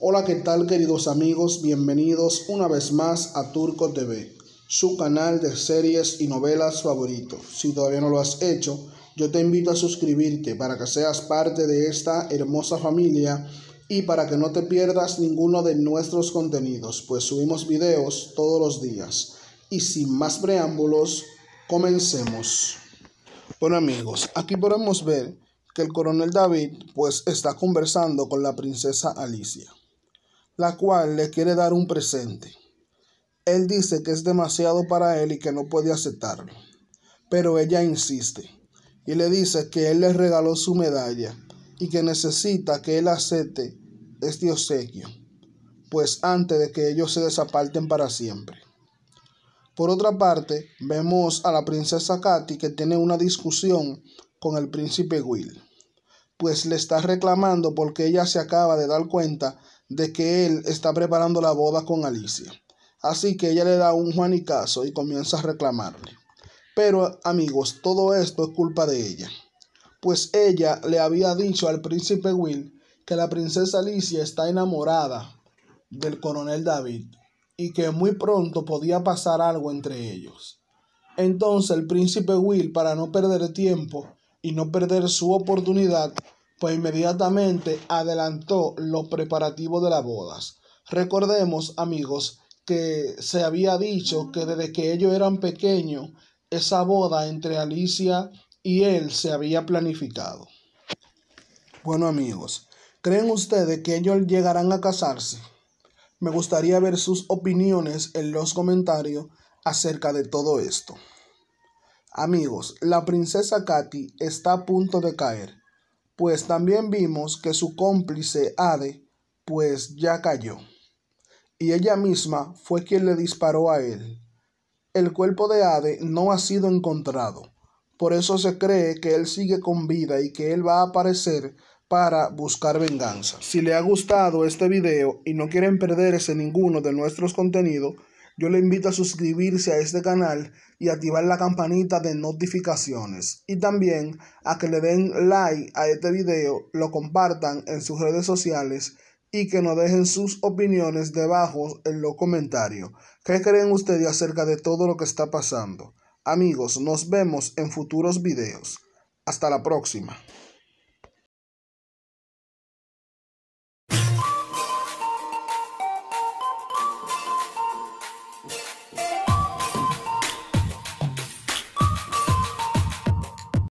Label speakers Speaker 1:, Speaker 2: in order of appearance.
Speaker 1: Hola, ¿qué tal queridos amigos? Bienvenidos una vez más a Turco TV, su canal de series y novelas favorito. Si todavía no lo has hecho, yo te invito a suscribirte para que seas parte de esta hermosa familia y para que no te pierdas ninguno de nuestros contenidos, pues subimos videos todos los días. Y sin más preámbulos, comencemos. Bueno amigos, aquí podemos ver que el coronel David pues está conversando con la princesa Alicia la cual le quiere dar un presente. Él dice que es demasiado para él y que no puede aceptarlo, pero ella insiste y le dice que él le regaló su medalla y que necesita que él acepte este obsequio, pues antes de que ellos se desaparten para siempre. Por otra parte, vemos a la princesa Katy que tiene una discusión con el príncipe Will, pues le está reclamando porque ella se acaba de dar cuenta de que él está preparando la boda con Alicia. Así que ella le da un juanicazo y comienza a reclamarle. Pero amigos, todo esto es culpa de ella. Pues ella le había dicho al príncipe Will que la princesa Alicia está enamorada del coronel David y que muy pronto podía pasar algo entre ellos. Entonces el príncipe Will, para no perder tiempo y no perder su oportunidad, pues inmediatamente adelantó los preparativos de las bodas. Recordemos, amigos, que se había dicho que desde que ellos eran pequeños, esa boda entre Alicia y él se había planificado. Bueno, amigos, ¿creen ustedes que ellos llegarán a casarse? Me gustaría ver sus opiniones en los comentarios acerca de todo esto. Amigos, la princesa Katy está a punto de caer pues también vimos que su cómplice Ade pues ya cayó, y ella misma fue quien le disparó a él. El cuerpo de Ade no ha sido encontrado, por eso se cree que él sigue con vida y que él va a aparecer para buscar venganza. Si le ha gustado este video y no quieren perderse ninguno de nuestros contenidos, yo le invito a suscribirse a este canal y activar la campanita de notificaciones. Y también a que le den like a este video, lo compartan en sus redes sociales y que nos dejen sus opiniones debajo en los comentarios. ¿Qué creen ustedes acerca de todo lo que está pasando? Amigos, nos vemos en futuros videos. Hasta la próxima.